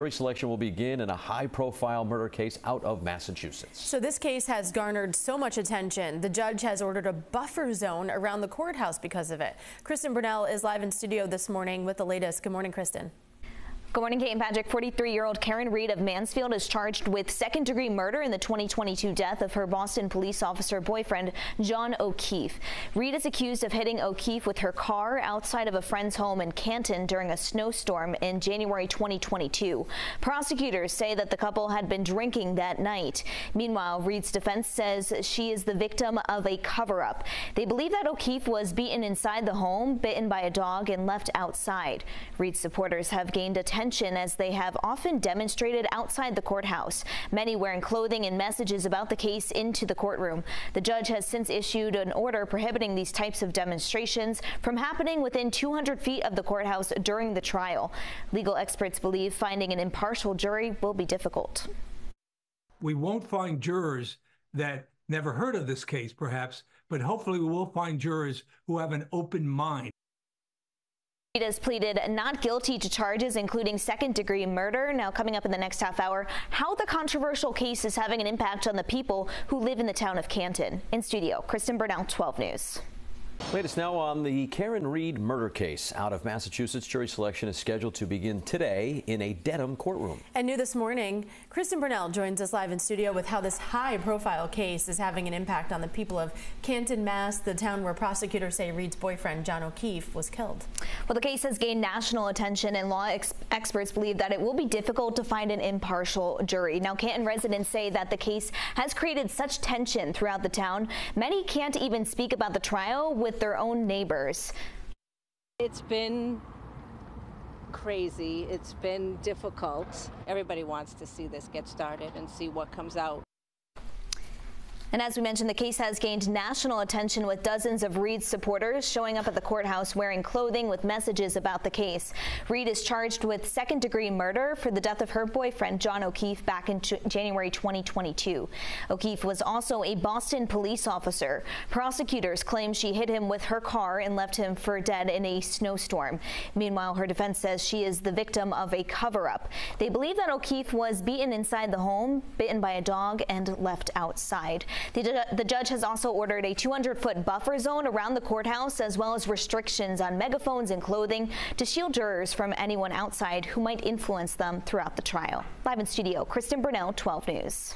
Jury selection will begin in a high-profile murder case out of Massachusetts. So this case has garnered so much attention. The judge has ordered a buffer zone around the courthouse because of it. Kristen Burnell is live in studio this morning with the latest. Good morning, Kristen. Good morning, Kate and Patrick. 43-year-old Karen Read of Mansfield is charged with second-degree murder in the 2022 death of her Boston police officer boyfriend, John O'Keefe. Read is accused of hitting O'Keefe with her car outside of a friend's home in Canton during a snowstorm in January 2022. Prosecutors say that the couple had been drinking that night. Meanwhile, Read's defense says she is the victim of a cover-up. They believe that O'Keefe was beaten inside the home, bitten by a dog, and left outside. Read's supporters have gained attention attention as they have often demonstrated outside the courthouse, many wearing clothing and messages about the case into the courtroom. The judge has since issued an order prohibiting these types of demonstrations from happening within 200 feet of the courthouse during the trial. Legal experts believe finding an impartial jury will be difficult. We won't find jurors that never heard of this case, perhaps, but hopefully we will find jurors who have an open mind. Read has pleaded not guilty to charges including second degree murder. Now coming up in the next half hour, how the controversial case is having an impact on the people who live in the town of Canton. In studio, Kristen Burnell, 12 News. Latest now on the Karen Read murder case out of Massachusetts. Jury selection is scheduled to begin today in a Dedham courtroom. And new this morning, Kristen Burnell joins us live in studio with how this high-profile case is having an impact on the people of Canton, Mass, the town where prosecutors say Read's boyfriend, John O'Keefe, was killed. Well, the case has gained national attention, and law ex experts believe that it will be difficult to find an impartial jury. Now, Canton residents say that the case has created such tension throughout the town. Many can't even speak about the trial with their own neighbors. It's been crazy. It's been difficult. Everybody wants to see this get started and see what comes out. And as we mentioned, the case has gained national attention with dozens of Read supporters showing up at the courthouse wearing clothing with messages about the case. Read is charged with second degree murder for the death of her boyfriend, John O'Keefe, back in January 2022. O'Keefe was also a Boston police officer. Prosecutors claim she hit him with her car and left him for dead in a snowstorm. Meanwhile, her defense says she is the victim of a cover up. They believe that O'Keefe was beaten inside the home, bitten by a dog, and left outside. The, the judge has also ordered a 200-foot buffer zone around the courthouse, as well as restrictions on megaphones and clothing to shield jurors from anyone outside who might influence them throughout the trial. Live in studio, Kristen Burnell, 12 News.